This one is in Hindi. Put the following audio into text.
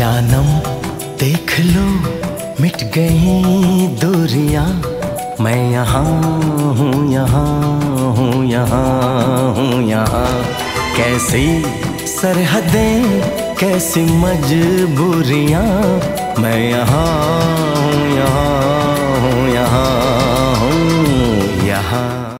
जानम, देख लो, मिट गई दूरियाँ। मैं यहाँ हूँ यहाँ हूँ यहाँ हूँ, यहाँ। कैसी सरहदें, कैसी मजबूरियाँ। मैं यहाँ हूँ यहाँ हूँ यहाँ हूँ, यहाँ।